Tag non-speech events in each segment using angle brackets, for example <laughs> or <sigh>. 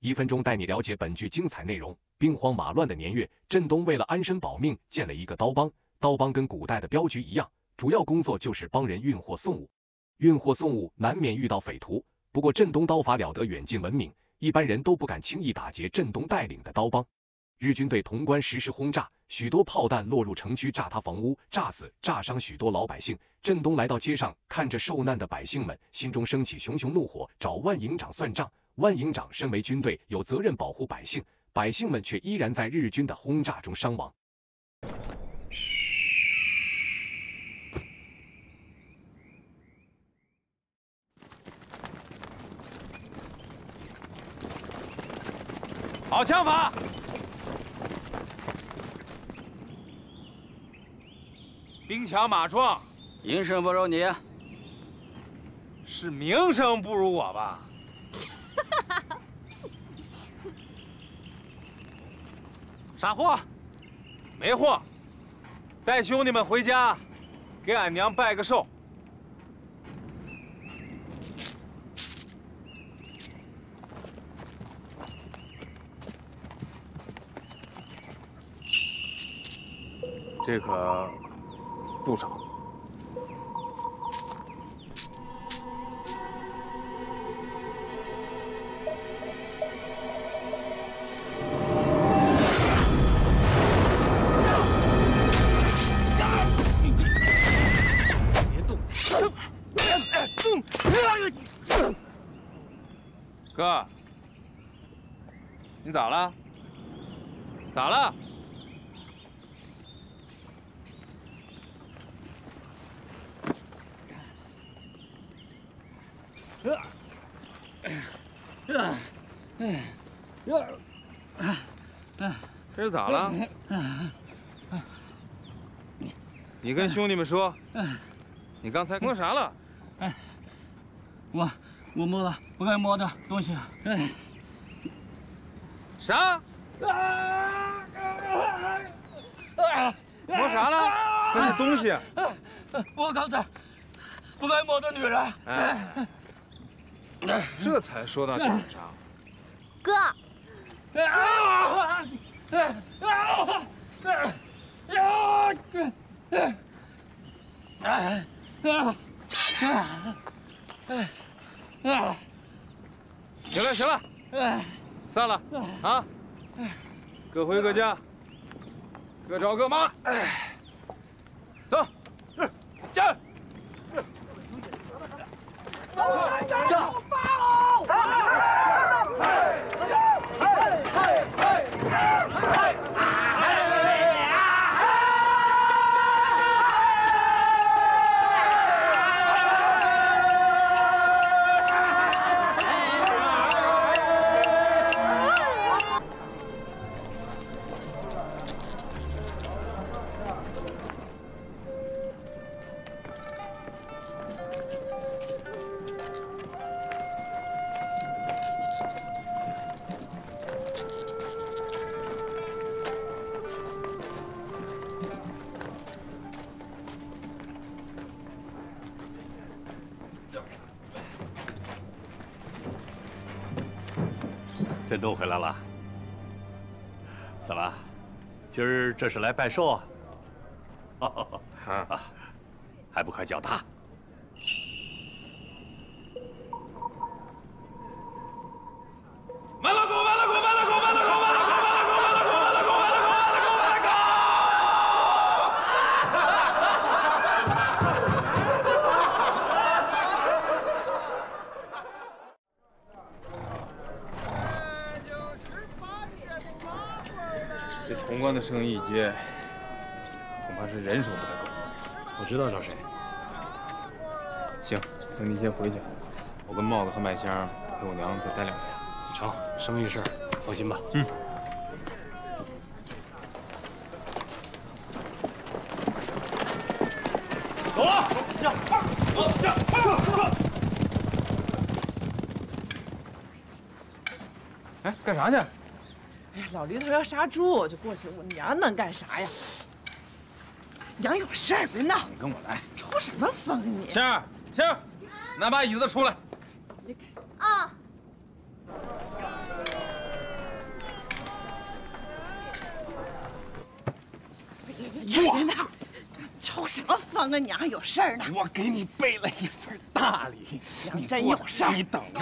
一分钟带你了解本剧精彩内容。兵荒马乱的年月，振东为了安身保命，建了一个刀帮。刀帮跟古代的镖局一样，主要工作就是帮人运货送物。运货送物难免遇到匪徒，不过振东刀法了得，远近闻名，一般人都不敢轻易打劫振东带领的刀帮。日军对潼关实施轰炸，许多炮弹落入城区，炸塌房屋，炸死、炸伤许多老百姓。振东来到街上，看着受难的百姓们，心中升起熊熊怒火，找万营长算账。万营长身为军队，有责任保护百姓，百姓们却依然在日军的轰炸中伤亡。好枪法！兵强马壮，营生不如你，是名声不如我吧？<laughs> 啥货？没货。带兄弟们回家，给俺娘拜个寿。这可不少。是咋了？你跟兄弟们说，你刚才摸啥了？我我摸了不该摸的东西。哎，啥？摸啥了？那是东西。我刚才不该摸的女人。哎，这才说到点上。哥，行了行了，散了啊！各回各家，各找各妈。哎，走，驾！hey, hey, hey, hey. 振东回来了，怎么？今儿这是来拜寿啊？啊，还不快叫他！生意一接，恐怕是人手不太够。我知道找谁。行，那你先回去，我跟帽子和麦香陪我娘再待两天。成，生意事，放心吧。嗯。走了，呀，走呀，哎，干啥去？老驴头要杀猪我就过去我娘能干啥呀？娘有事别闹你跟我来。抽什么风啊你杏儿杏儿拿把椅子出来啊。坐别闹抽什么风啊娘有事呢我给你备了一份大礼你真有事你等着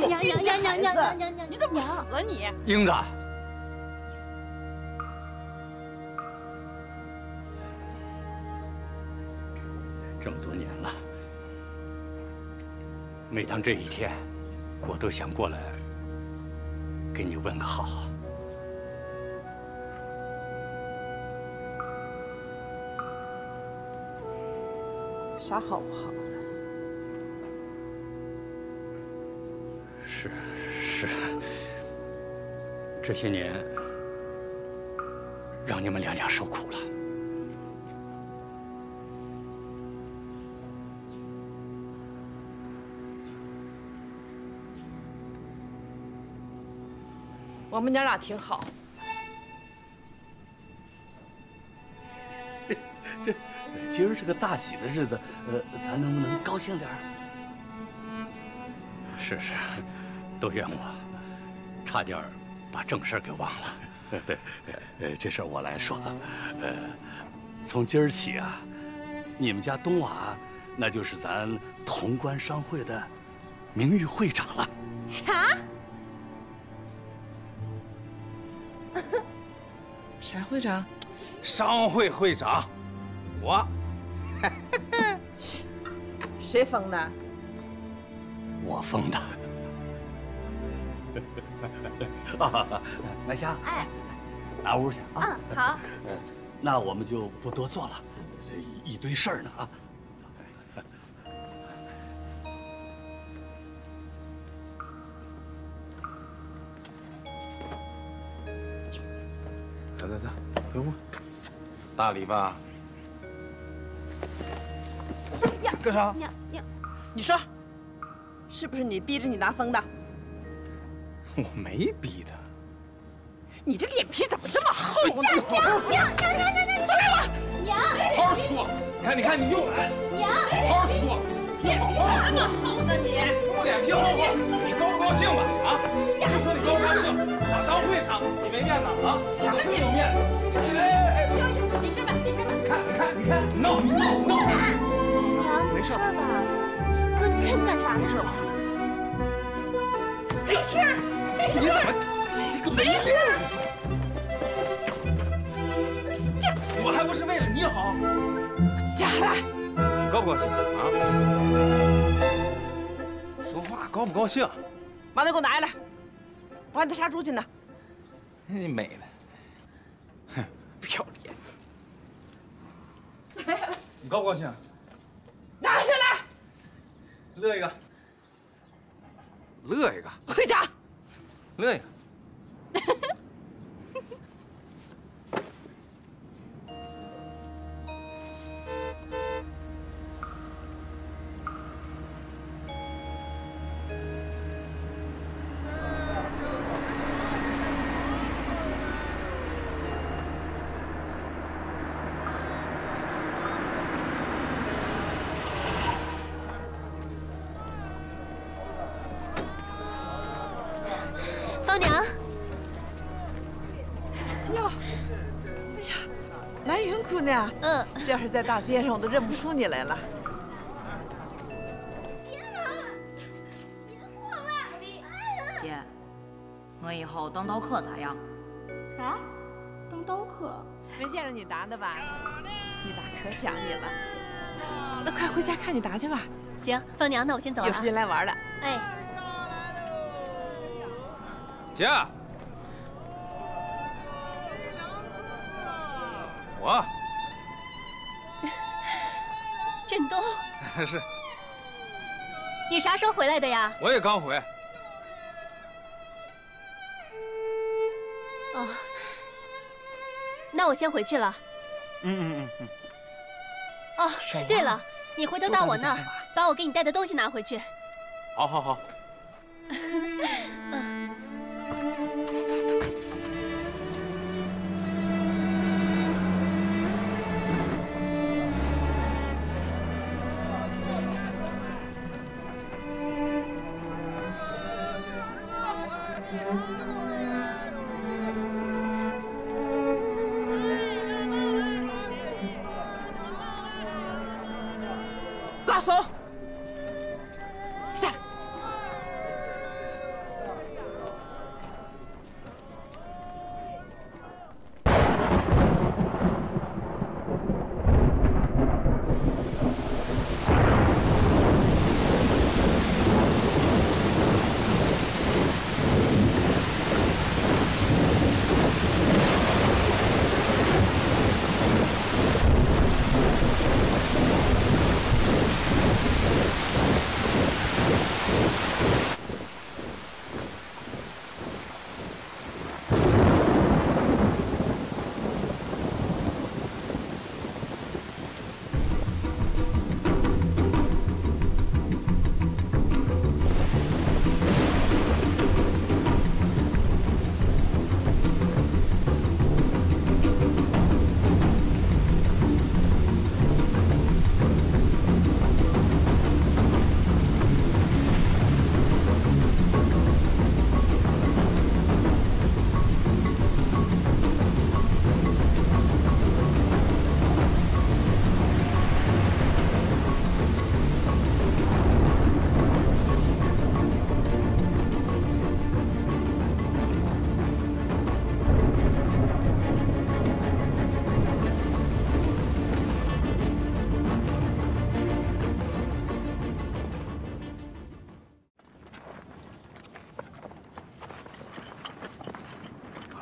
娘娘娘娘娘娘，你怎么死啊你？英子，这么多年了，每当这一天，我都想过来给你问个好。啥好不好的？是是，这些年让你们娘家受苦了。我们娘俩挺好。这今儿是个大喜的日子，呃，咱能不能高兴点儿？是是，都怨我，差点把正事儿给忘了。<laughs> 对，呃，这事儿我来说，呃，从今儿起啊，你们家东瓦那就是咱潼关商会的名誉会长了。啥？<laughs> 啥会长？商会会长，我。谁封的？我封的。<laughs> 啊，<laughs> 兰香，哎，拿屋去啊。嗯，好。<laughs> 那我们就不多做了，这一堆事儿呢啊。走走走，回屋。大礼吧？干啥？娘娘，你说，是不是你逼着你拿风的？<laughs> 我没逼他。你这脸皮怎么这么厚呢？娘娘娘娘娘娘娘，放开我！娘，好好说。你看，你看，你又来。娘，好好说。脸皮这么厚呢你？我脸皮厚不？你高不高兴吧？啊？你就说你高不高兴？我当会上，你没面子啊？我是有面子。哎哎哎！没事吧？没事吧？你看，你看，你看，no no no！娘，没事吧？哥，你看干啥呢？是吧？没事儿。你怎么？你个没事儿。这我还不是为了你好。下来。高不高兴啊？说话高不高兴？把那给我拿下来，我还得杀猪去呢。你美的，哼，不要脸！你高不高兴？拿下来！乐一个，乐一个，会长，乐ห 这要是在大街上，我都认不出你来了。姐，我以后当刀客咋样？啥？当刀客？没见着你答的吧？你爸可想你了。那快回家看你答去吧。行，方娘，那我先走了。有时间来玩了。哎，姐，我 <laughs> 是，你啥时候回来的呀？我也刚回。哦，那我先回去了。嗯嗯嗯嗯。哦，对了，你回头到我那儿，把我给你带的东西拿回去。好，好，好。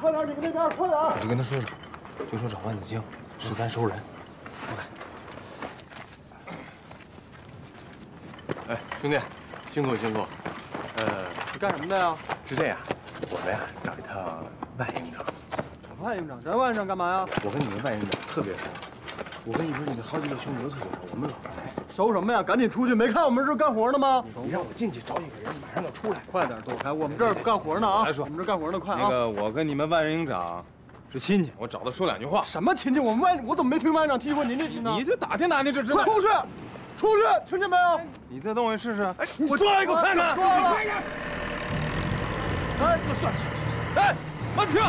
快点，你们那边快点！我就跟他说说，就说找万子清，是咱熟人。哎，兄弟，辛苦辛苦。呃，你干什么的呀？是这样，我们呀找一趟万营长。找万营长，找万营长干嘛呀？我跟你们万营长特别熟。我跟你说，你的好几个兄弟都特别熟，我们老在。熟什么呀？赶紧出去！没看我们这干活呢吗？你让我进去找几个人，马上就出来。快点躲开！我们这儿干活呢啊！来说我们这儿干活呢，快啊！那个，我跟你们万人营长是亲戚，我找他说两句话。什么亲戚？我们万我怎么没听万营长提过您这亲呢？你就打听打听，这知道。快出去！出去！听见没有？你这东西试试。哎，我抓一个看看！抓了！哎，算了算了算了。哎，万清。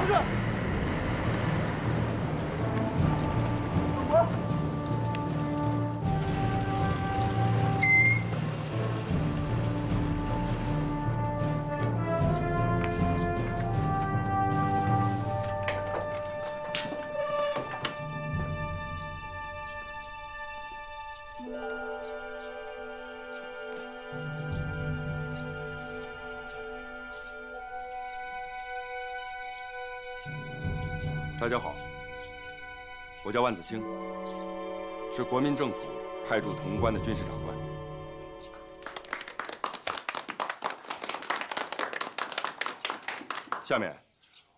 万子清，是国民政府派驻潼关的军事长官。下面，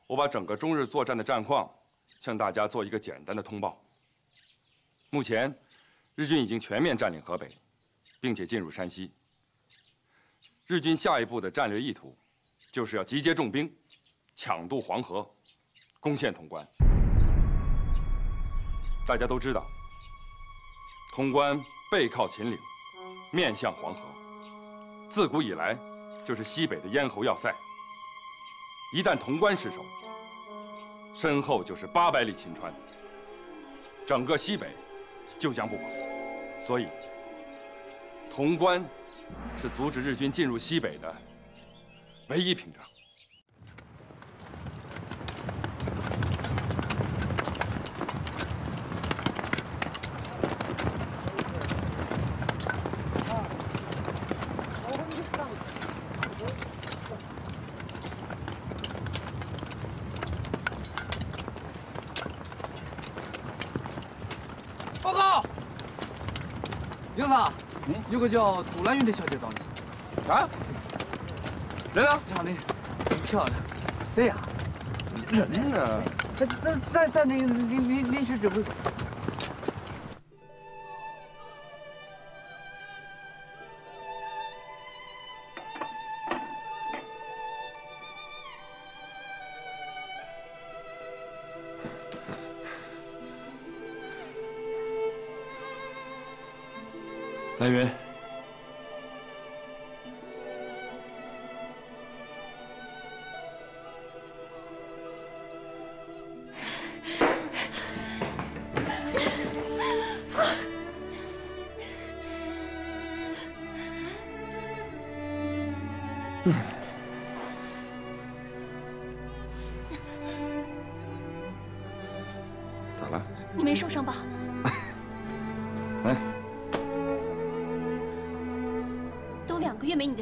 我把整个中日作战的战况向大家做一个简单的通报。目前，日军已经全面占领河北，并且进入山西。日军下一步的战略意图，就是要集结重兵，抢渡黄河。攻陷潼关。大家都知道，潼关背靠秦岭，面向黄河，自古以来就是西北的咽喉要塞。一旦潼关失守，身后就是八百里秦川，整个西北就将不保。所以，潼关是阻止日军进入西北的唯一屏障。报告，营长，有个叫杜兰云的小姐找你。啊？人呢？长得挺漂亮。谁呀？人呢？在在在在那个临临临时指挥所。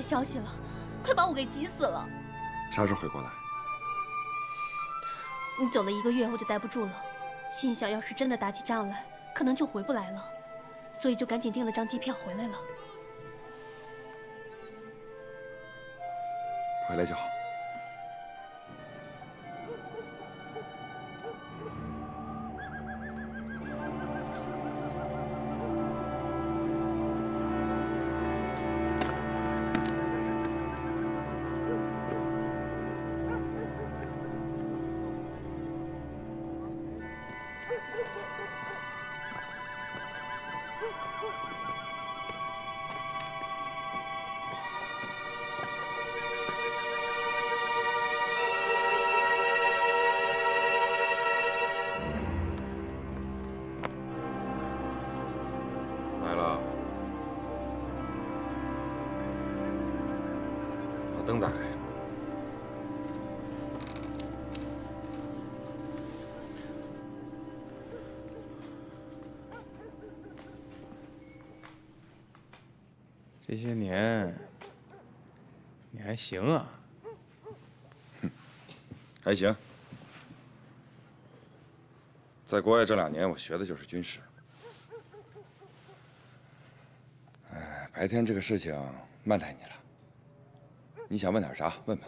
消息了，快把我给急死了！啥时候回过来？你走了一个月，我就待不住了，心想要是真的打起仗来，可能就回不来了，所以就赶紧订了张机票回来了。回来就好。灯打开。这些年你还行啊，哼还行，在国外这两年，我学的就是军事。哎，白天这个事情慢待你了。你想问点啥？问吧。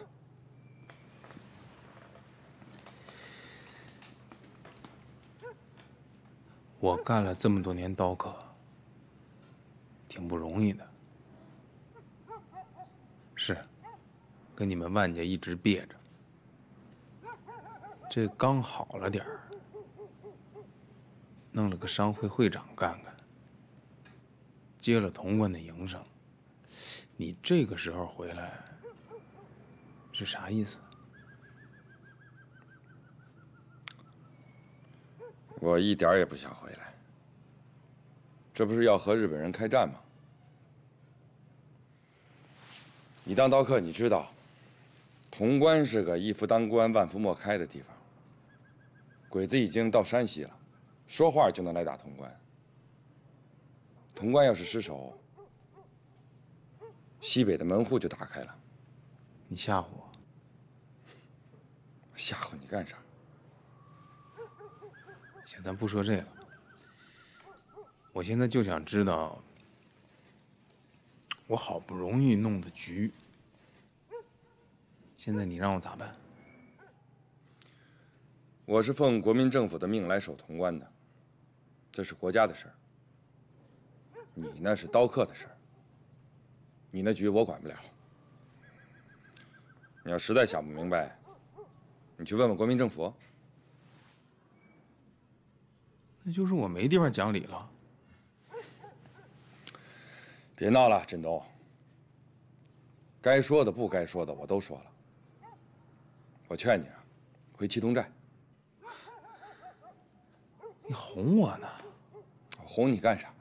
我干了这么多年刀客，挺不容易的。是，跟你们万家一直憋着，这刚好了点儿，弄了个商会会长干干，接了潼关的营生。你这个时候回来，是啥意思？我一点儿也不想回来。这不是要和日本人开战吗？你当刀客，你知道，潼关是个一夫当关，万夫莫开的地方。鬼子已经到山西了，说话就能来打潼关。潼关要是失守，西北的门户就打开了。你吓唬我？吓唬你干啥？行，咱不说这个。我现在就想知道，我好不容易弄的局，现在你让我咋办？我是奉国民政府的命来守潼关的，这是国家的事儿。你那是刀客的事儿，你那局我管不了。你要实在想不明白，你去问问国民政府。那就是我没地方讲理了。<laughs> 别闹了，振东。该说的、不该说的我都说了。我劝你啊，回祁东寨。你哄我呢？我哄你干啥？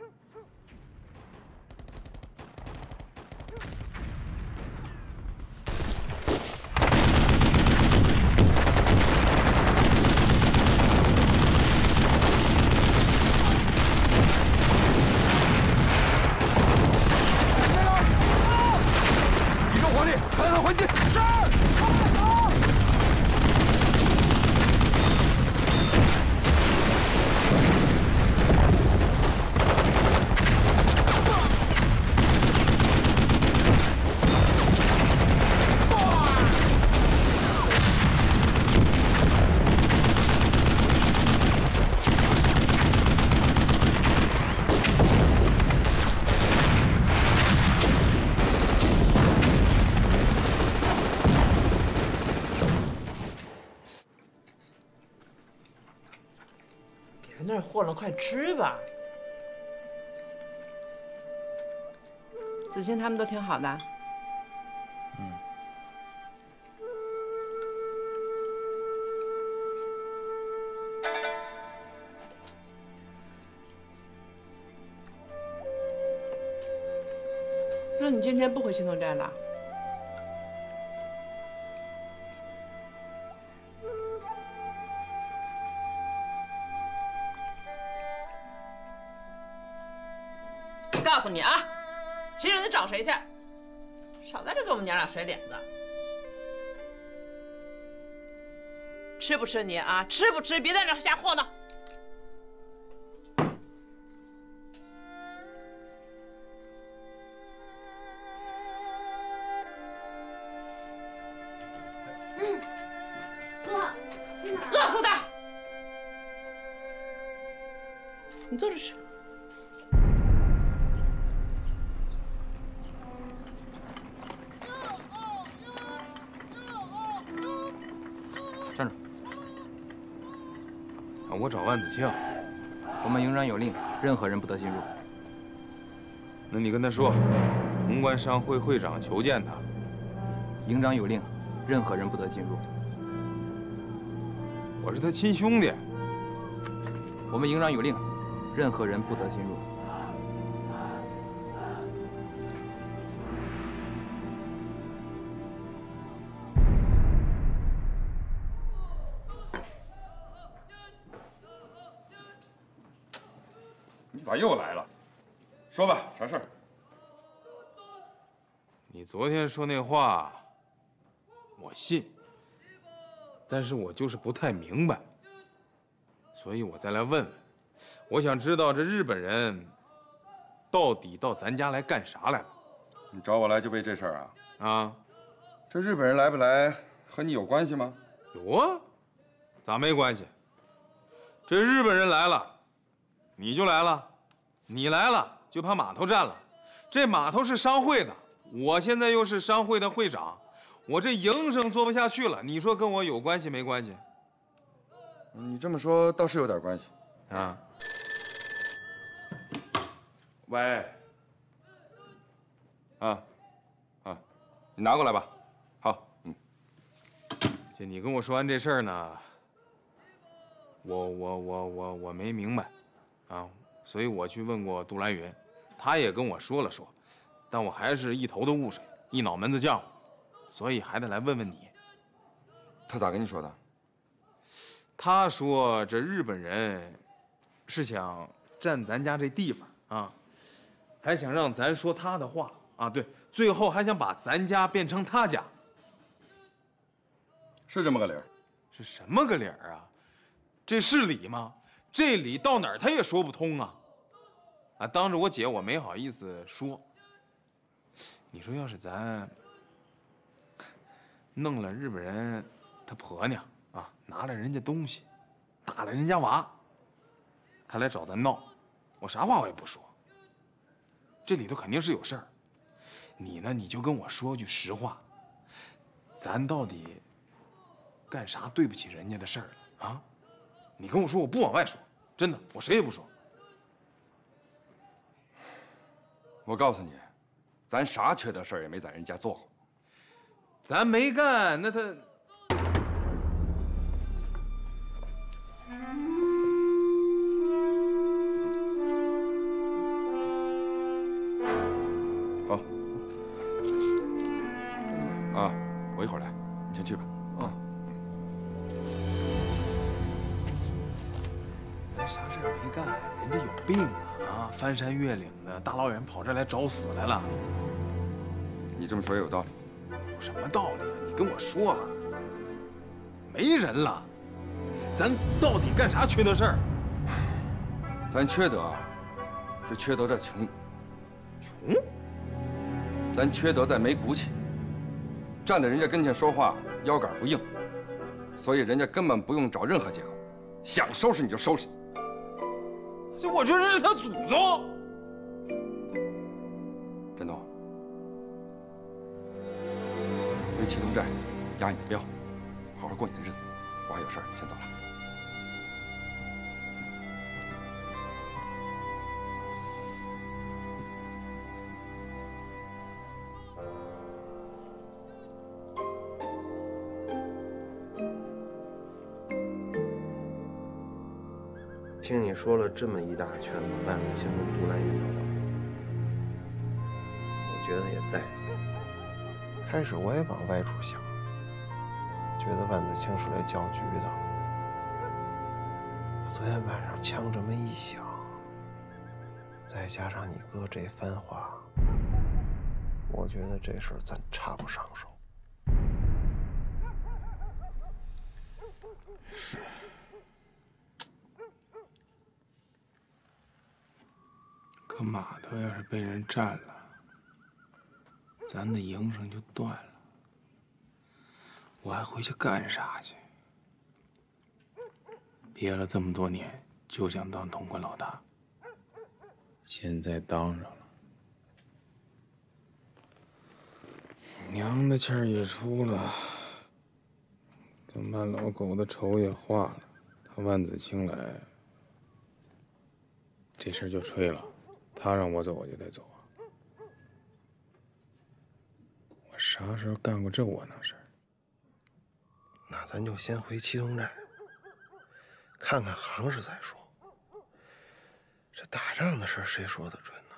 了，快吃吧。子清他们都挺好的。嗯那你今天不回青头寨了？诉你啊，谁让你找谁去，少在这给我们娘俩甩脸子。吃不吃你啊？吃不吃？别在这瞎晃荡。任何人不得进入。那你跟他说，潼关商会会长求见他。营长有令，任何人不得进入。我是他亲兄弟。我们营长有令，任何人不得进入。咋又来了？说吧，啥事儿？你昨天说那话，我信，但是我就是不太明白，所以我再来问问。我想知道这日本人到底到咱家来干啥来了？你找我来就为这事儿啊？啊，这日本人来不来和你有关系吗？有啊，咋没关系？这日本人来了，你就来了，你来了就把码头占了。这码头是商会的，我现在又是商会的会长，我这营生做不下去了。你说跟我有关系没关系？你这么说倒是有点关系啊。喂，啊，啊，你拿过来吧。好，嗯。就你跟我说完这事儿呢，我我我我我没明白，啊，所以我去问过杜兰云，他也跟我说了说，但我还是一头的雾水，一脑门子浆糊，所以还得来问问你。他咋跟你说的？他说这日本人是想占咱家这地方啊，还想让咱说他的话啊，对，最后还想把咱家变成他家，是这么个理儿？是什么个理儿啊？这是理吗？这理到哪儿他也说不通啊！啊，当着我姐我没好意思说。你说要是咱弄了日本人他婆娘啊，拿了人家东西，打了人家娃，他来找咱闹，我啥话我也不说。这里头肯定是有事儿。你呢，你就跟我说句实话，咱到底干啥对不起人家的事儿了啊？你跟我说，我不往外说，真的，我谁也不说。我告诉你，咱啥缺德事儿也没在人家做过。咱没干，那他……翻山越岭的，大老远跑这来找死来了。你这么说也有道理。有什么道理啊？你跟我说吧。没人了，咱到底干啥缺德事儿？咱缺德啊，就缺德在穷。穷？咱缺德在没骨气，站在人家跟前说话腰杆不硬，所以人家根本不用找任何借口，想收拾你就收拾你。这我觉得是他祖宗。振东，回祁东寨押你的镖，好好过你的日子。我还有事儿，先走了。说了这么一大圈子万子清跟杜兰云的话，我觉得也在理。开始我也往歪处想，觉得万子清是来搅局的。昨天晚上枪这么一响，再加上你哥这番话，我觉得这事儿咱插不上手。码头要是被人占了，咱的营生就断了。我还回去干啥去？憋了这么多年，就想当潼关老大。现在当上了，娘的气儿也出了，咱班老狗的仇也化了。他万子清来，这事儿就吹了。他让我走，我就得走啊！我啥时候干过这窝囊事儿？那咱就先回七通寨，看看行势再说。这打仗的事儿，谁说的准呢？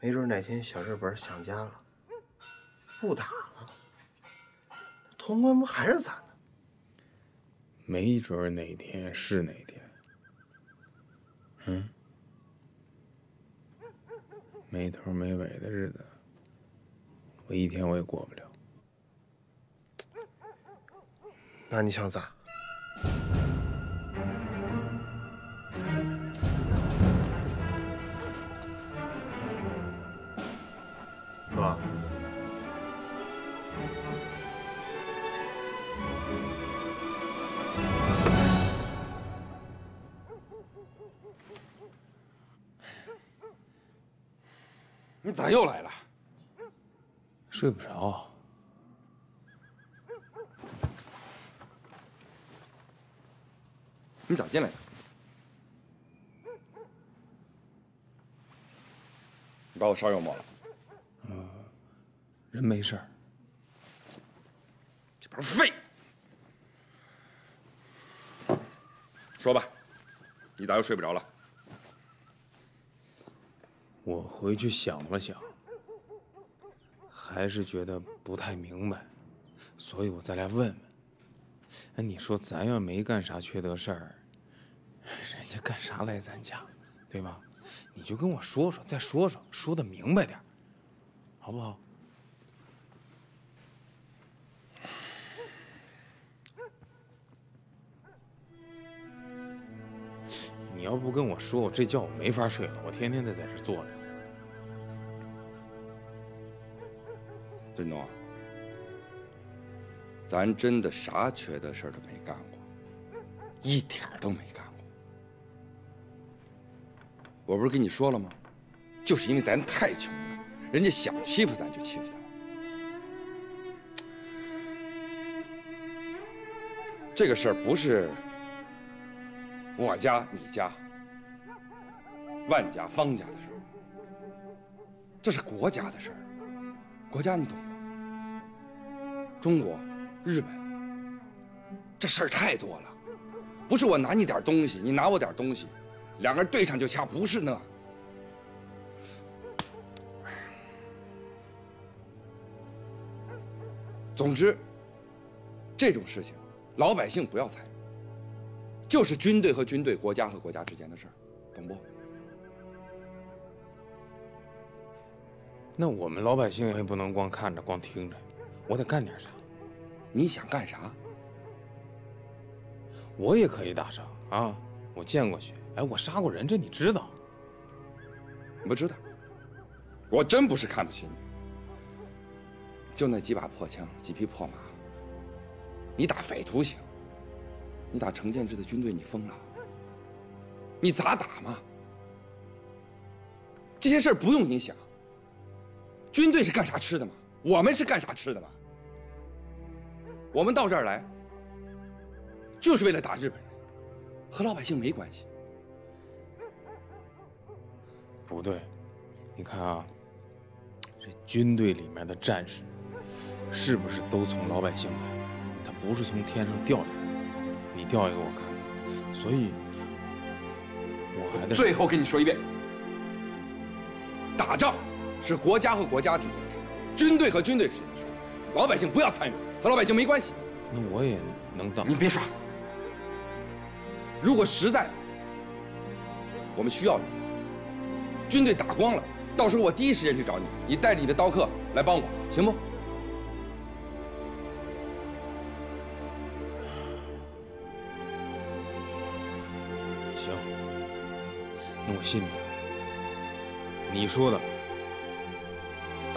没准哪天小日本想家了，不打了，潼关不还是咱的？没准哪天是哪天。嗯。没头没尾的日子，我一天我也过不了。那你想咋？哥，你咋又来了？睡不着。你咋进来的？你把我烧油没了？嗯，人没事儿。这帮废！说吧，你咋又睡不着了？我回去想了想，还是觉得不太明白，所以我再来问问。哎，你说咱要没干啥缺德事儿，<laughs> 人家干啥来咱家，对吧？你就跟我说说，再说说，说的明白点，好不好？你要不跟我说，我这觉我没法睡了，我天天得在这坐着。振东，咱真的啥缺德事都没干过，一点都没干过。我不是跟你说了吗？就是因为咱太穷了，人家想欺负咱就欺负咱。这个事儿不是我家、你家、万家、方家的事儿，这是国家的事儿。国家你懂。中国、日本，这事儿太多了，不是我拿你点东西，你拿我点东西，两个人对上就掐，不是那。总之，这种事情老百姓不要参与，就是军队和军队、国家和国家之间的事儿，懂不？那我们老百姓也不能光看着、光听着，我得干点啥。你想干啥？我也可以打仗啊！我见过血，哎，我杀过人，这你知道？不知道。我真不是看不起你，就那几把破枪，几匹破马。你打匪徒行，你打程建制的军队，你疯了？你咋打嘛？这些事儿不用你想。军队是干啥吃的吗？我们是干啥吃的吗？我们到这儿来，就是为了打日本人，和老百姓没关系。不对，你看啊，这军队里面的战士，是不是都从老百姓来？他不是从天上掉下来的。你掉一个我看看。所以，我还得最后跟你说一遍：打仗是国家和国家之间的事，军队和军队之间的事，老百姓不要参与。和老百姓没关系，那我也能当。你别耍。如果实在我们需要你，军队打光了，到时候我第一时间去找你，你带着你的刀客来帮我，行不？行，那我信你。你说的，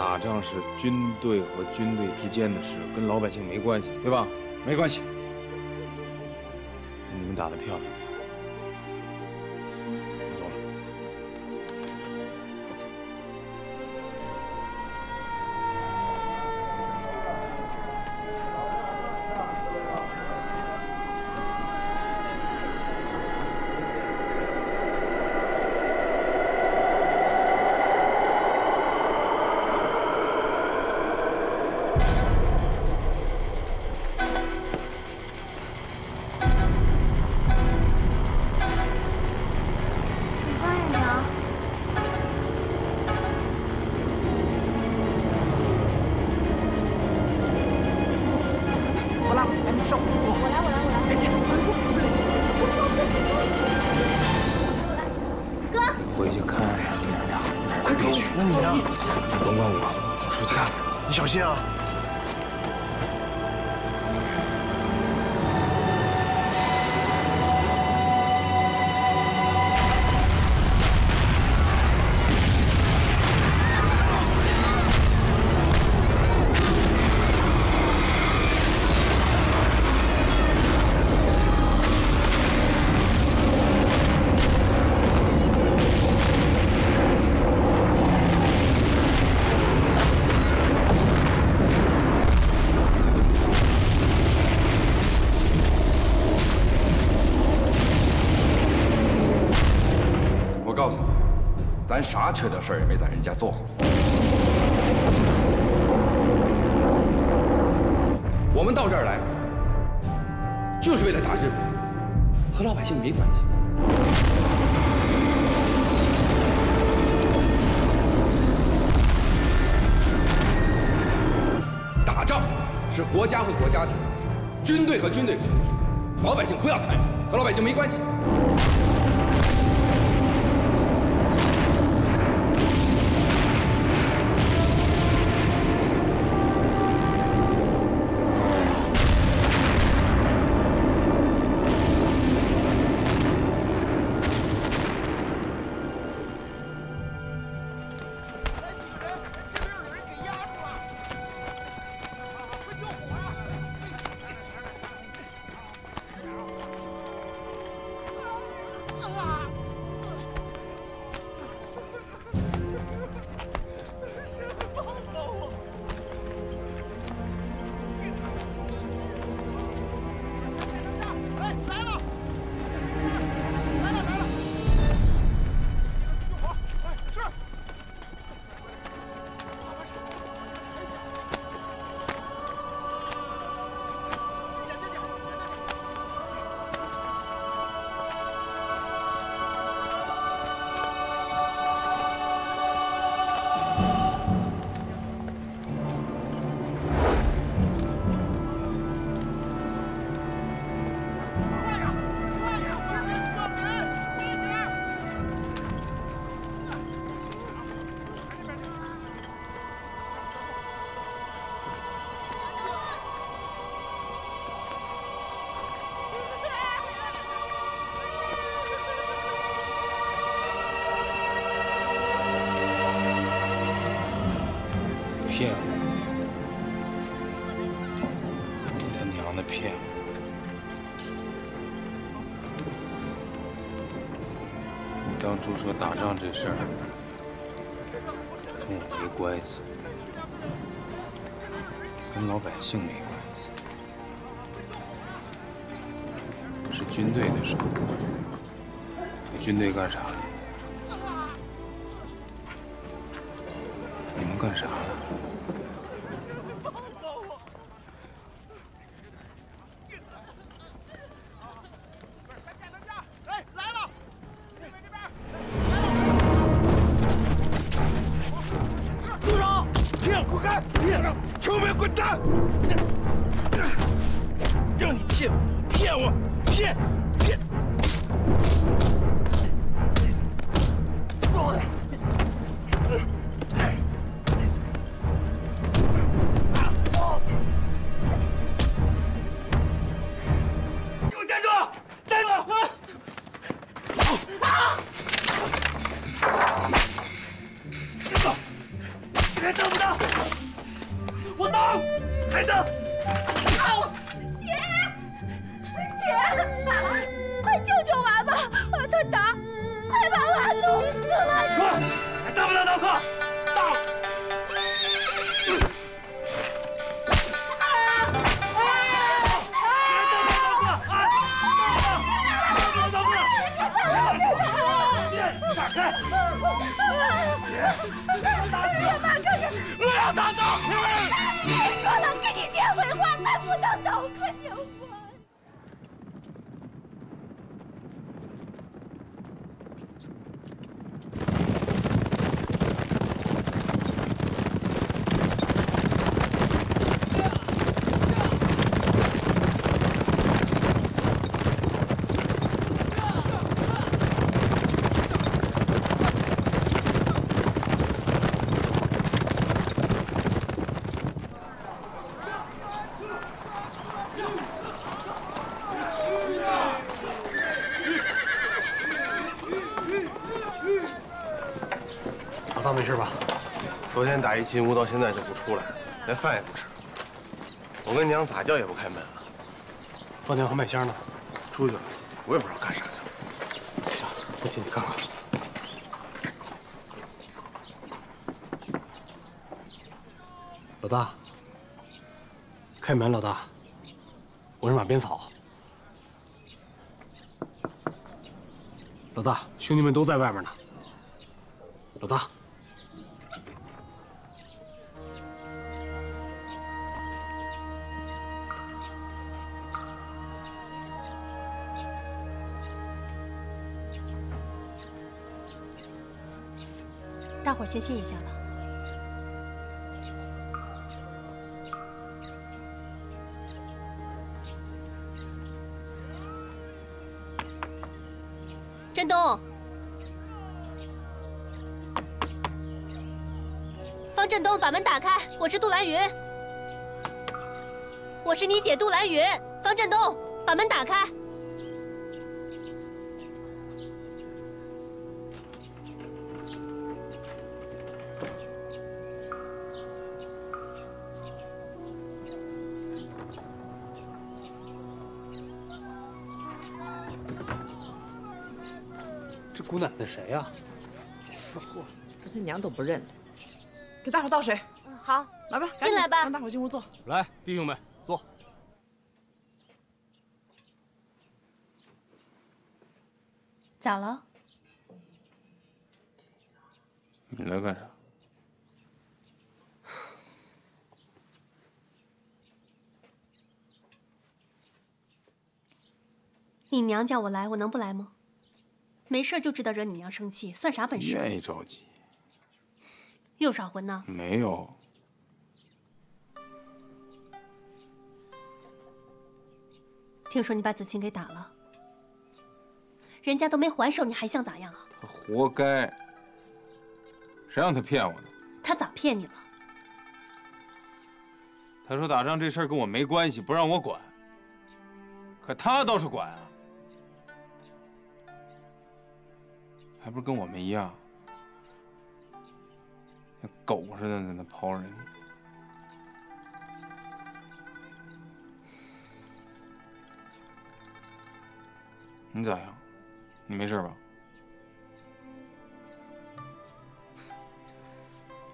打仗是军队和军队之间的事，跟老百姓没关系，对吧？没关系。你们打得漂亮。事儿也没在人家做过。我们到这儿来，就是为了打日本，和老百姓没关系。打仗是国家和国家之间的事，军队和军队之间的事，老百姓不要参与，和老百姓没关系。这事儿跟我没关系，跟老百姓没关系，是军队的事儿。军队干啥天打一进屋到现在就不出来，连饭也不吃。我跟娘咋叫也不开门啊。饭店和麦香呢？出去了，我也不知道干啥去了。行，我进去看看。老大，开门，老大。我是马鞭草。老大，兄弟们都在外面呢。老大，先歇一下吧。振东，方振东，把门打开，我是杜兰云，我是你姐杜兰云。方振东，把门打开。这姑奶奶谁呀？这死货，连他娘都不认了。给大伙倒水。好，来吧，进来吧让大伙进屋坐。来，弟兄们，坐。咋了？你来干啥？你娘叫我来，我能不来吗？没事就知道惹你娘生气，算啥本事？愿意着急？又耍混呢？没有。听说你把子清给打了，人家都没还手，你还想咋样啊？他活该。谁让他骗我的？他咋骗你了？他说打仗这事儿跟我没关系，不让我管。可他倒是管啊，还不是跟我们一样，像狗似的在那刨人。你咋样？你没事吧？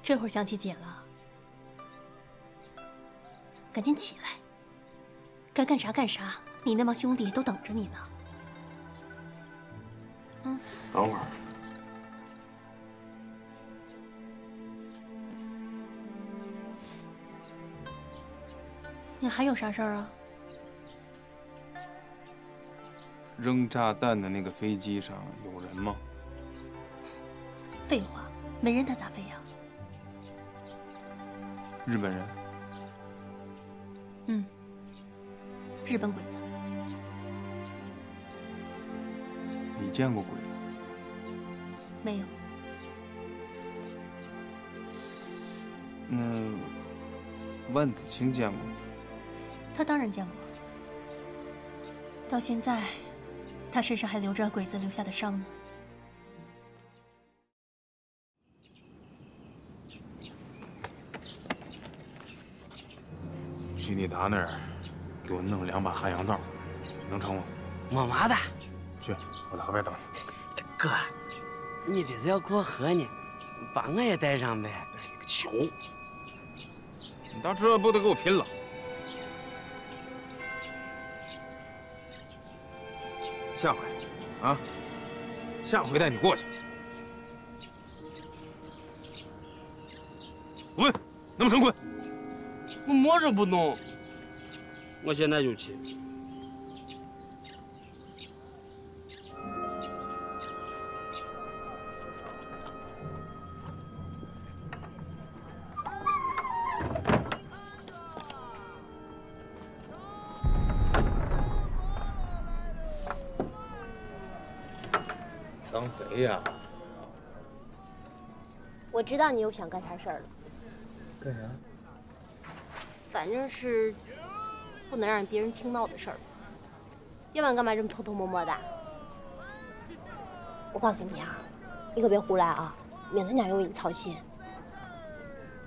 这会儿想起姐了，赶紧起来，该干啥干啥。你那帮兄弟都等着你呢。嗯，等会儿。你还有啥事儿啊？扔炸弹的那个飞机上有人吗？废话，没人他咋飞呀？日本人。嗯，日本鬼子。你见过鬼子？没有。那万子清见过？他当然见过。到现在，他身上还留着鬼子留下的伤呢。去你达那儿，给我弄两把汉阳造，能成吗？我麻烦。去，我在河边等你。哥，你这是要过河呢，把我也带上呗。你个球！你到这不得给我拼了？下回，啊，下回带你过去。滚，能不能滚？我摸着不弄，我现在就去。知道你又想干啥事儿了，干啥？反正是不能让别人听到的事儿。要不然干嘛这么偷偷摸摸的？我告诉你啊，你可别胡来啊，免得娘又为你操心。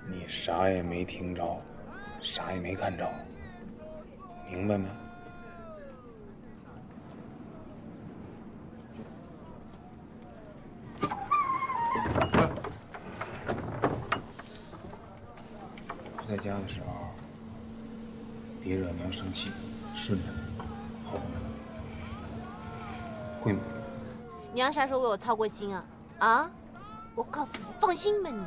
你啥也没听着，啥也没看着，明白没？不在家的时候，别惹娘生气，顺着她，好不？会吗？娘啥时候为我操过心啊？啊？我告诉你，放心吧你。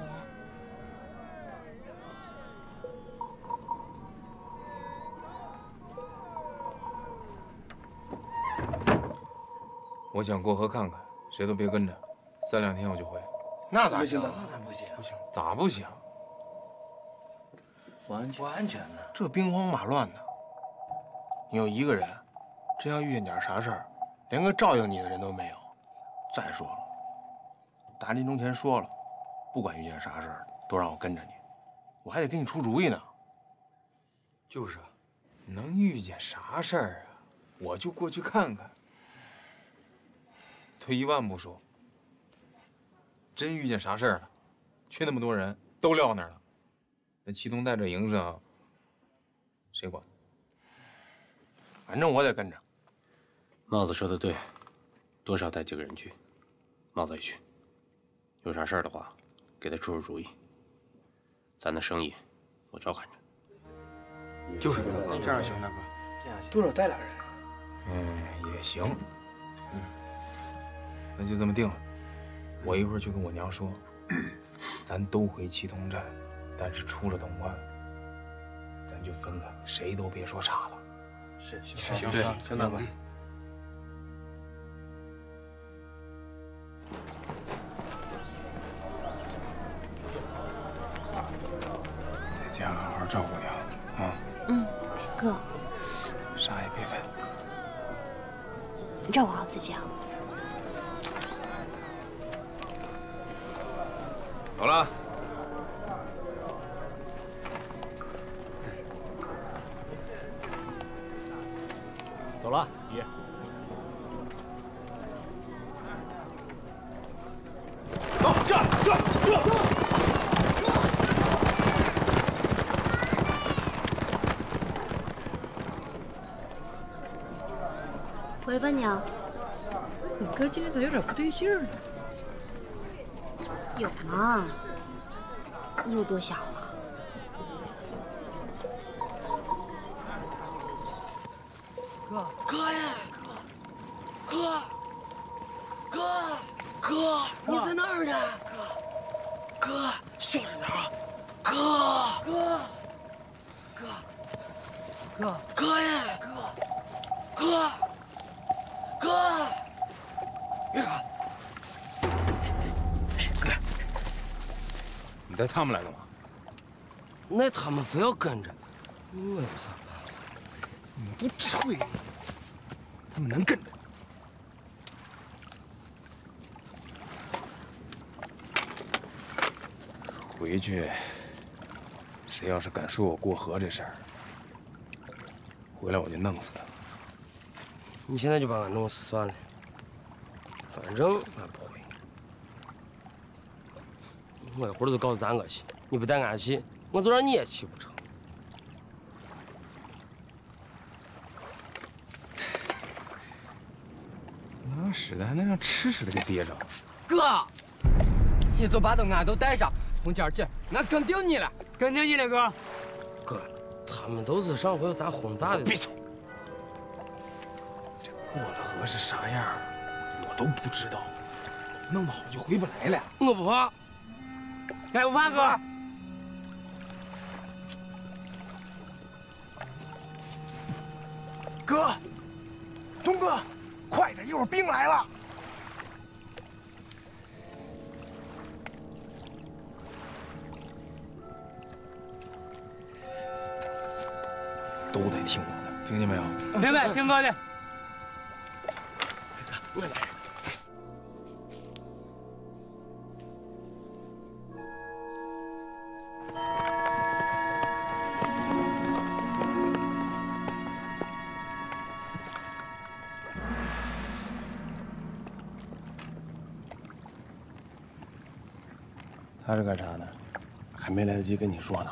我想过河看看，谁都别跟着，三两天我就回。那咋行？那不行，不行，咋不行？不安全，不安全呢。这兵荒马乱的，你又一个人，真要遇见点啥事儿，连个照应你的人都没有。再说了，达临终前说了，不管遇见啥事儿，都让我跟着你，我还得给你出主意呢。就是啊，能遇见啥事儿啊？我就过去看看。退一万步说，真遇见啥事儿了，去那么多人都撂那儿了，那祁同在这营生，谁管？反正我得跟着。帽子说的对，多少带几个人去，帽子也去。有啥事儿的话，给他出出主意。咱的生意，我照看着。就是这样行，大哥，这样行。多少带俩人。嗯，也行。嗯，那就这么定了。我一会儿去跟我娘说，<clears throat> 咱都回祁同站，但是出了潼关，咱就分开，谁都别说岔了。是，行行对行，大哥。在家好好照顾娘，啊。嗯，哥，啥也别问。你照顾好自己啊。对劲儿呢？有吗？你有多想了？哥，哥呀，哥，哥，哥，哥，你在哪儿呢？哥，哥，小声点啊！哥，哥，哥，哥，哥，带他们来干嘛？那他们非要跟着，我有啥办法？你不吹！他们能跟着？回去，谁要是敢说我过河这事儿，回来我就弄死他。你现在就把俺弄死算了，反正俺不会。我一会儿就告诉咱哥去，你不带俺去，我就让你也去不成。拉屎的还能让吃屎的给憋着？哥，你把都俺都带上，从今儿起俺跟定你了，跟定你了，哥。哥，他们都是上回咱轰炸的。闭嘴！这过了河是啥样，我都不知道，弄不好就回不来了。我不怕。俺不怕哥。哥，东哥，快点，一会儿兵来了。都得听我的，听见没有？明白，听哥的。我来。他是干啥的？还没来得及跟你说呢。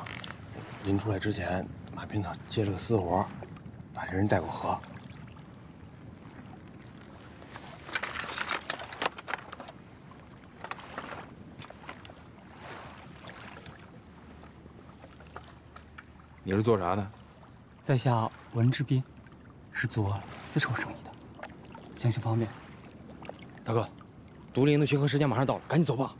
临出来之前，马平草接了个私活，把这人带过河。你是做啥的？在下文志斌，是做丝绸生意的，行行方便。大哥，独立营的巡河时间马上到了，赶紧走吧。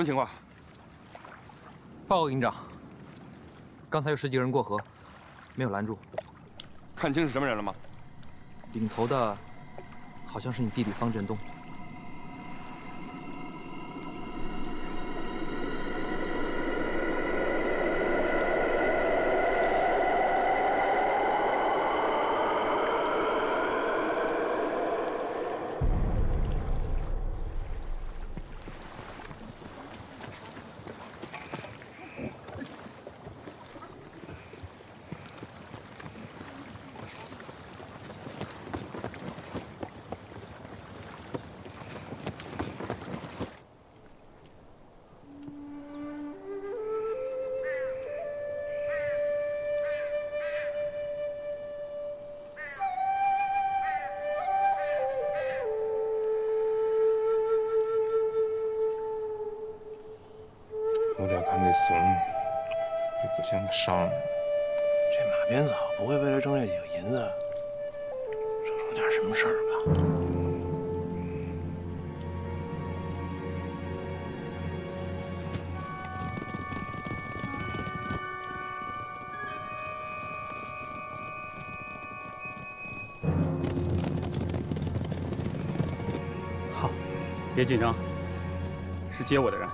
么情况？报告营长，刚才有十几个人过河，没有拦住。看清是什么人了吗？领头的，好像是你弟弟方振东。别紧张，是接我的人。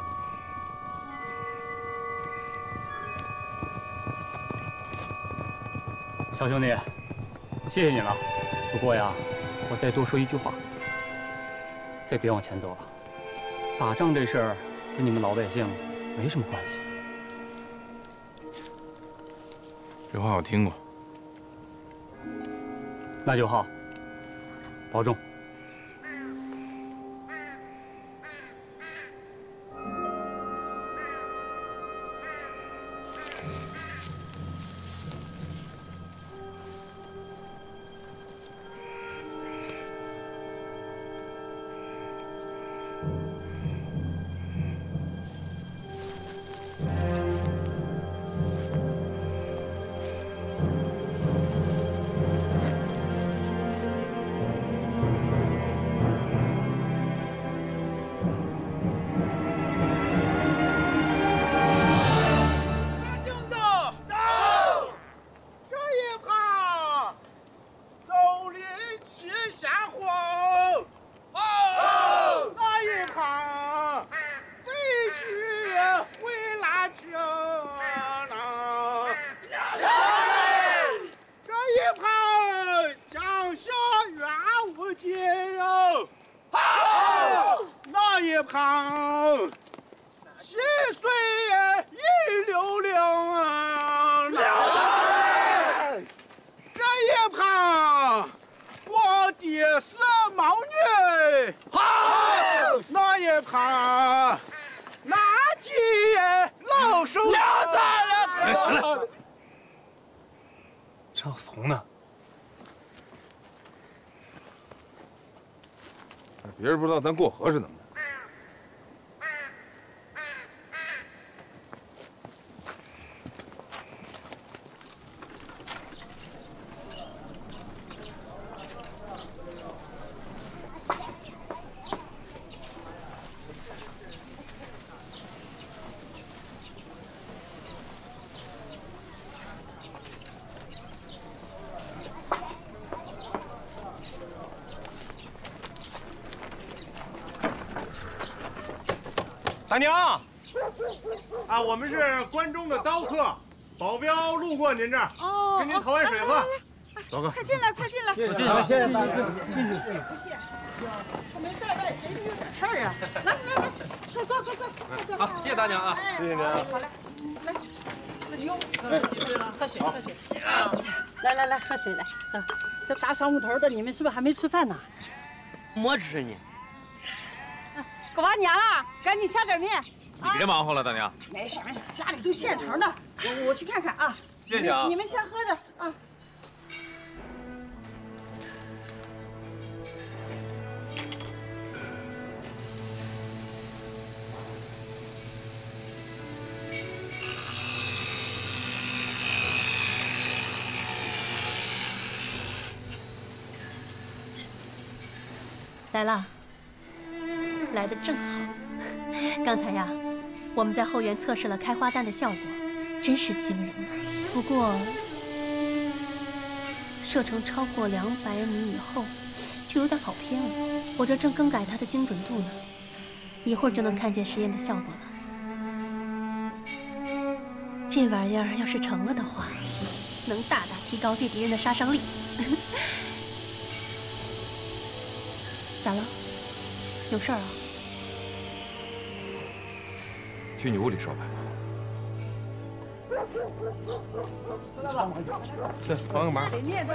小兄弟，谢谢你了。不过呀，我再多说一句话，再别往前走了。打仗这事儿跟你们老百姓没什么关系。这话我听过。那就好，保重。别人不知道咱过河是怎么的。大娘，啊，我们是关中的刀客，保镖路过您这儿，哦，给您讨碗水喝。走哥，快进来，快进来！谢谢大谢谢大谢谢谢谢。不谢，出门在外，谁有点事儿啊？来来来，快坐快坐快坐。好，谢谢大娘啊！谢谢您。好嘞，来，那牛，喝水喝水。啊，来来来，喝水来。啊，这大晌午头的，你们是不是还没吃饭呢？没吃呢。给娃娘啊，赶紧下点面。你别忙活了，大娘。没事没事，家里都现成的。我我去看看啊。谢谢啊。你们先喝着啊。来了，来的正好。<laughs> 刚才呀，我们在后园测试了开花弹的效果，真是惊人呐。不过，射程超过两百米以后，就有点跑偏了。我这正更改它的精准度呢，一会儿就能看见实验的效果了。这玩意儿要是成了的话，能大大提高对敌人的杀伤力。<laughs> 咋了？有事儿啊？去你屋里说吧。对，帮个忙。得念着，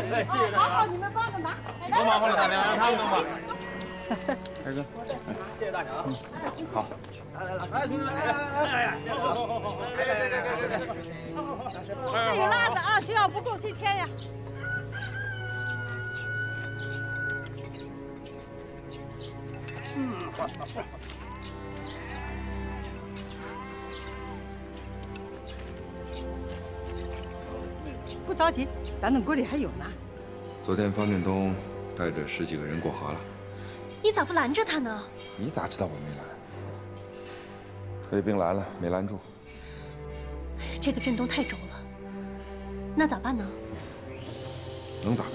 好好，你们帮着拿。别忙活了，大娘，让他们弄吧。<laughs> 二哥，谢谢大娘啊。好。来来来，来兄弟们，来来来，这有辣子啊，谁要不够谁添呀。嗯。不着急，咱那锅里还有呢。昨天方振东带着十几个人过河了，你咋不拦着他呢？你咋知道我没拦？卫兵来了，没拦住。这个振东太轴了，那咋办呢？能咋办？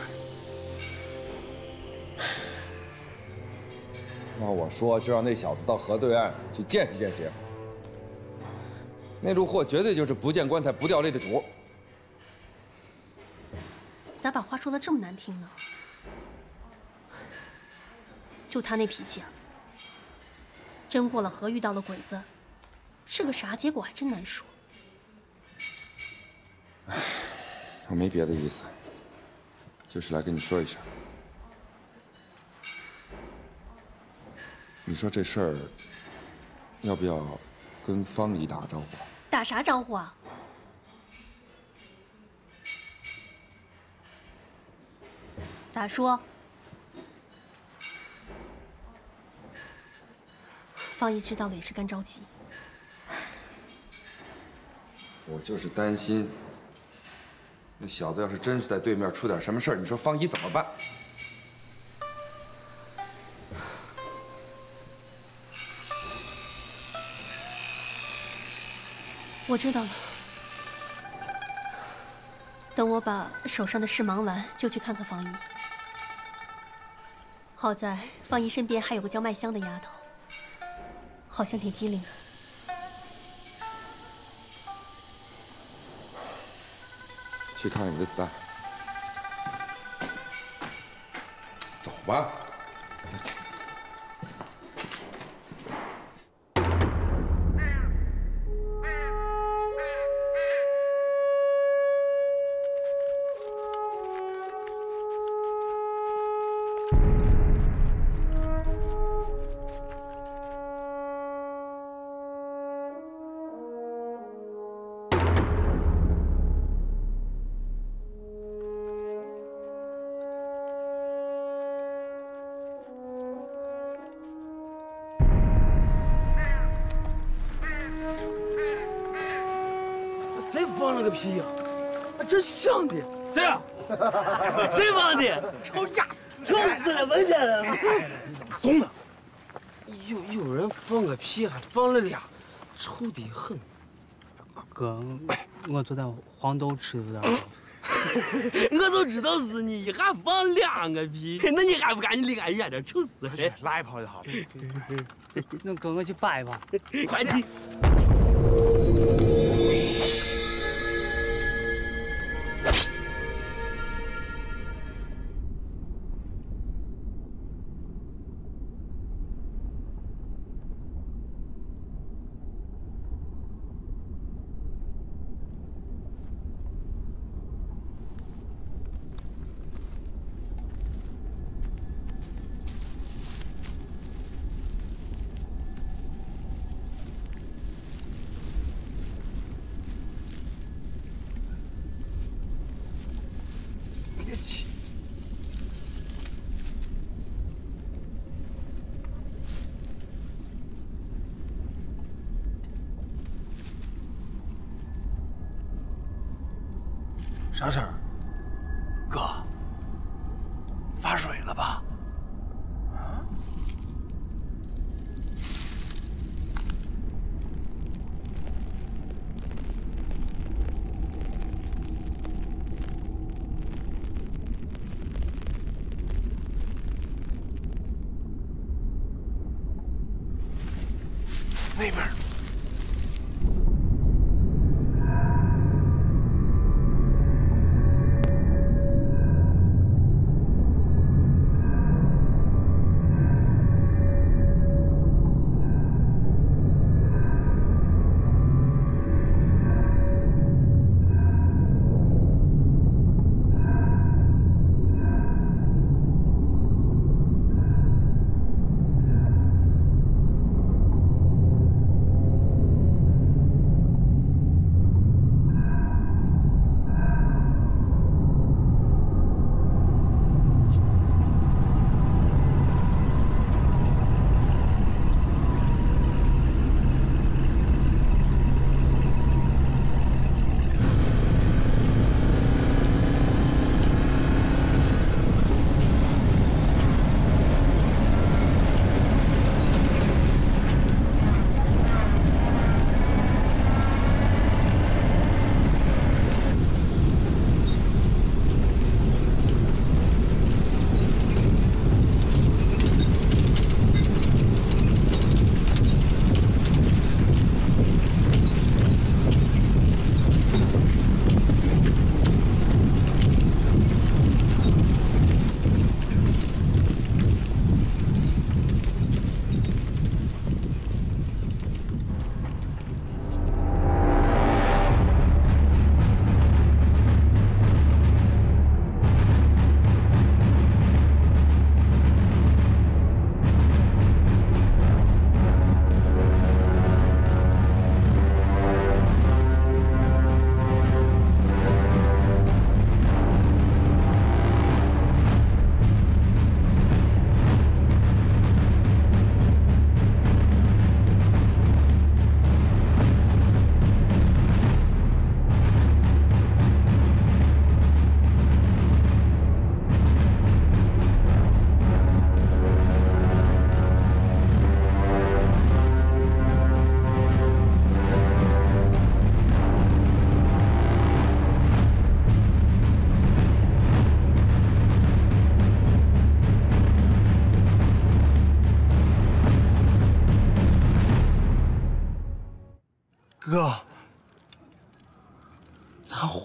要我说，就让那小子到河对岸去见识见识。那路货绝对就是不见棺材不掉泪的主。咋把话说的这么难听呢？就他那脾气啊，真过了河遇到了鬼子，是个啥结果还真难说。我没别的意思，就是来跟你说一声。你说这事儿要不要跟方姨打个招呼？打啥招呼啊？咋说？方姨知道了也是干着急。我就是担心，那小子要是真是在对面出点什么事儿，你说方姨怎么办？我知道了。等我把手上的事忙完，就去看看方姨。好在方姨身边还有个叫麦香的丫头，好像挺机灵的。去看看你的子弹。走吧。屁呀？啊，这香的！谁啊？谁放的？臭吓死！臭死了！闻见了？怂的！有有人放个屁，还放了俩，臭的很。哥，我昨天黄豆吃的有点。<laughs> 我就知道是你，一下放两个屁，那你还不赶紧离俺远点，臭死了！拉一泡就好了。那哥，我去扒一扒。快去！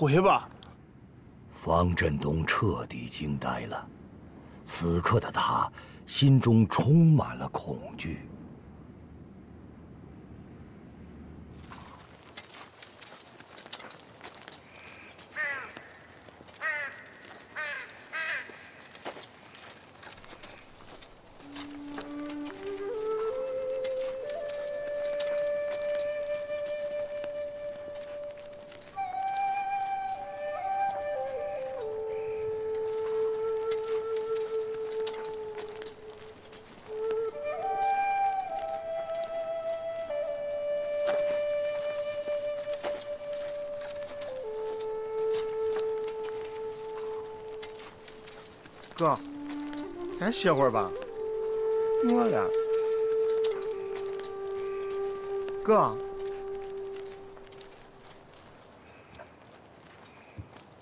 回吧。方振东彻底惊呆了，此刻的他心中充满了恐惧。哥，咱歇会儿吧。饿了。哥。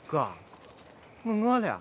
哥，我饿了。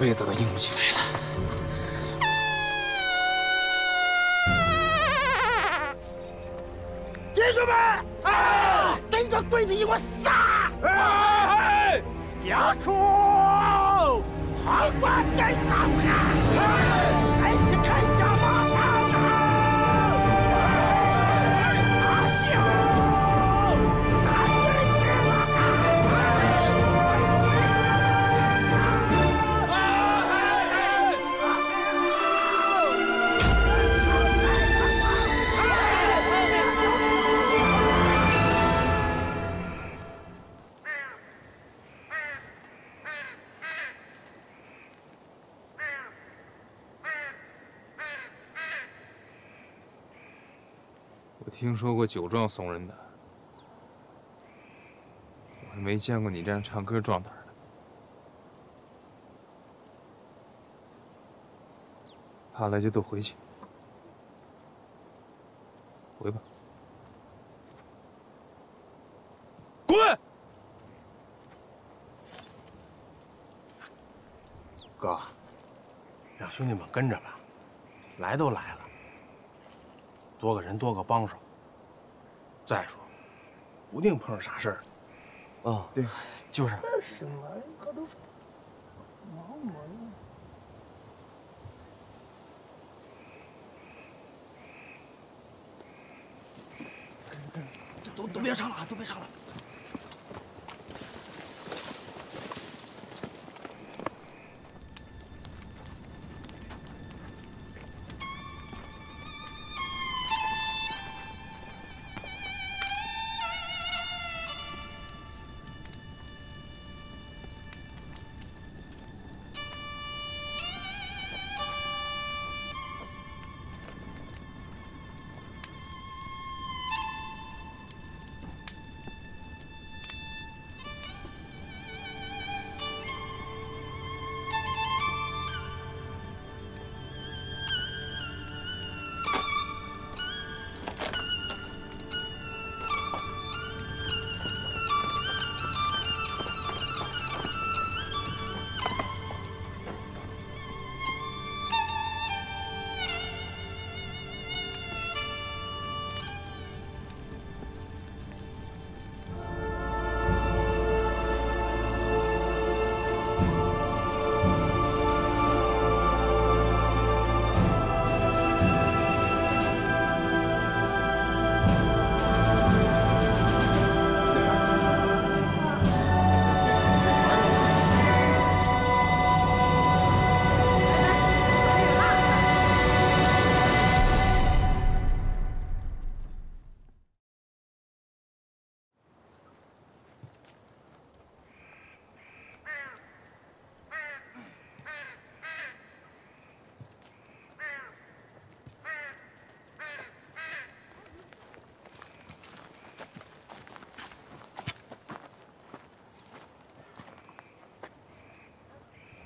辈子都硬不起来了。听说过酒壮怂人的，我还没见过你这样唱歌壮胆的。怕了就都回去，回吧。滚！哥，让兄弟们跟着吧，来都来了，多个人多个帮手。再说，不定碰上啥事儿。啊，对，就是。什么？可都毛毛。都都别唱了啊，都别唱了。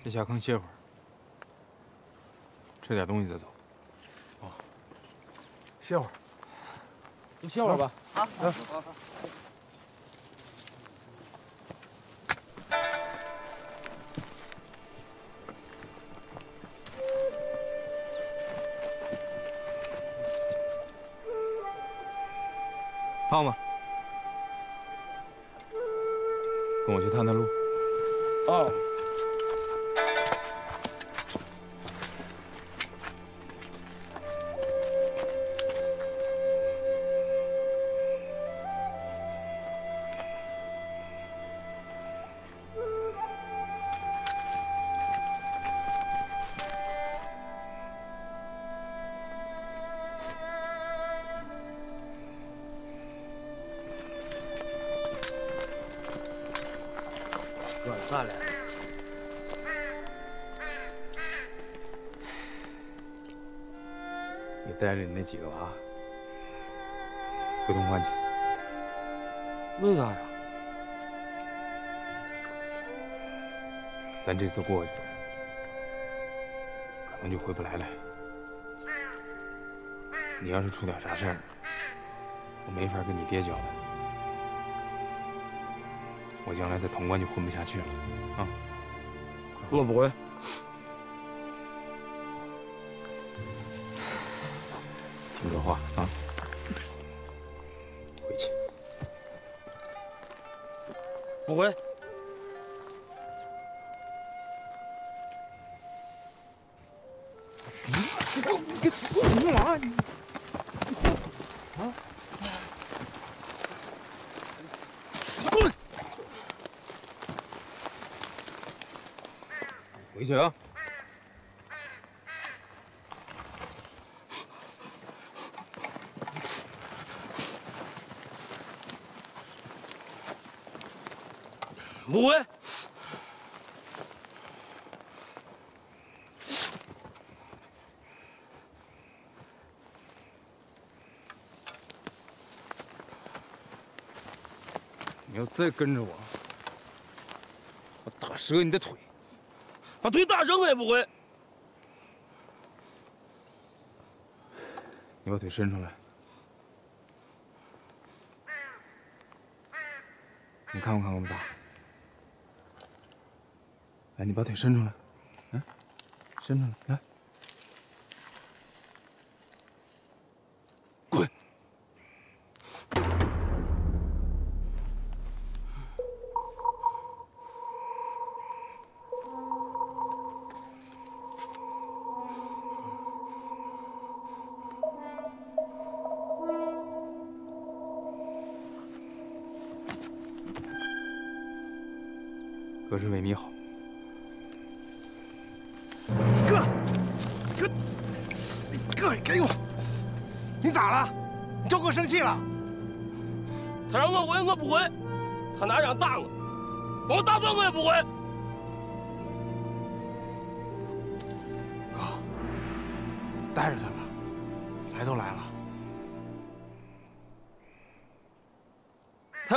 先下坑歇会儿，吃点东西再走。哦歇会儿。你歇会儿吧。好，嗯好，好。胖子，跟我去探探路。几个娃回东关去。为啥呀？咱这次过去，可能就回不来了。你要是出点啥事儿，我没法跟你爹交代，我将来在潼关就混不下去了啊！我不会。话啊，回去。不回。你给死什么玩意儿？你啊！滚！回去啊！不会。你要再跟着我，我打折你的腿！把腿打折我也不回。你把腿伸出来。你看我看我们打。来，你把腿伸出来，来，伸出来，来。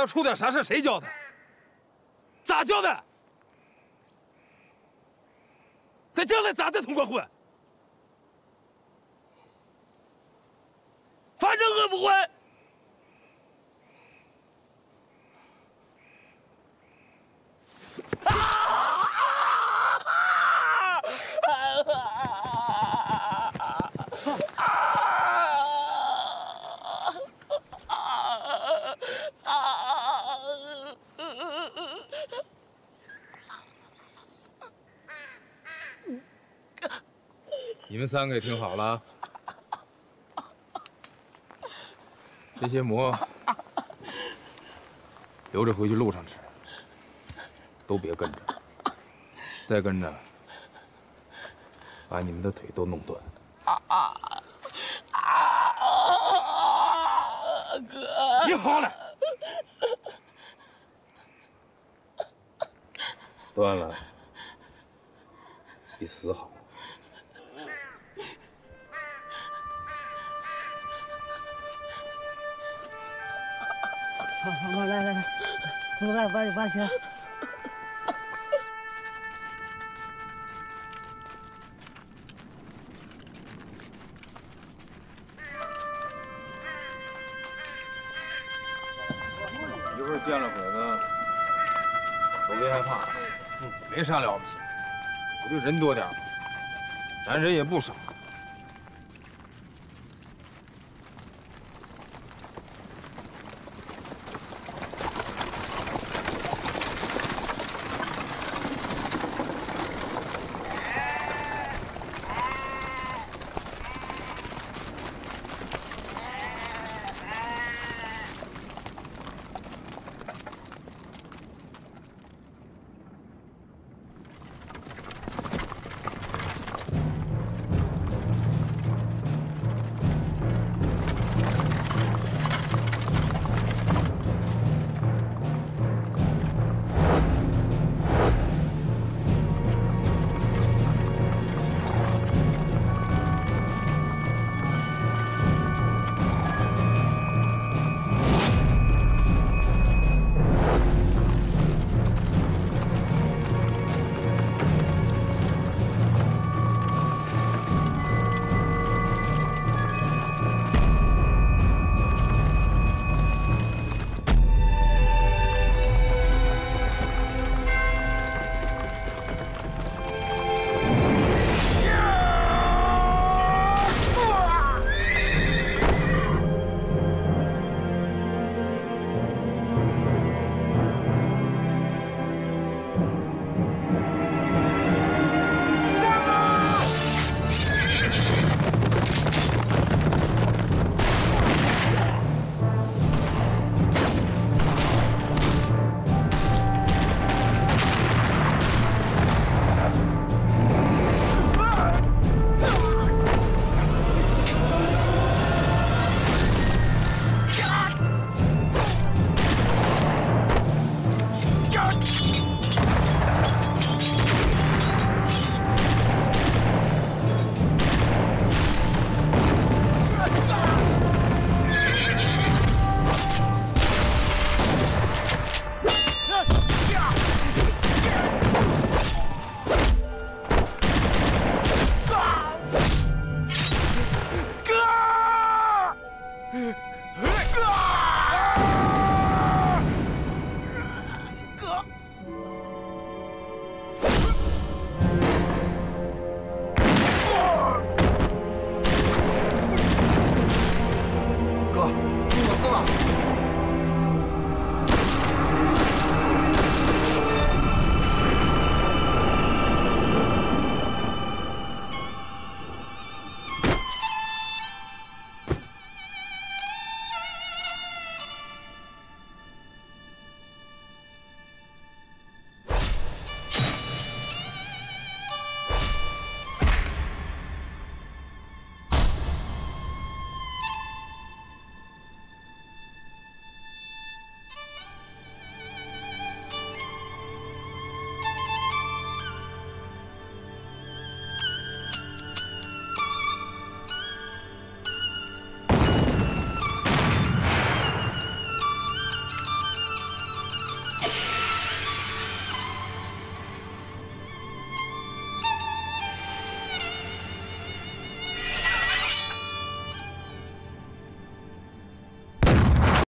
出点啥事，谁教的？咋交代？咱将来咋在潼关混？反正我不会。你们三个也听好了啊，这些馍留着回去路上吃，都别跟着，再跟着，把你们的腿都弄断。哥，你好了，断了比死。好，八九八七一会儿见了鬼子都别害怕没啥了不起不就人多点吗咱人也不少。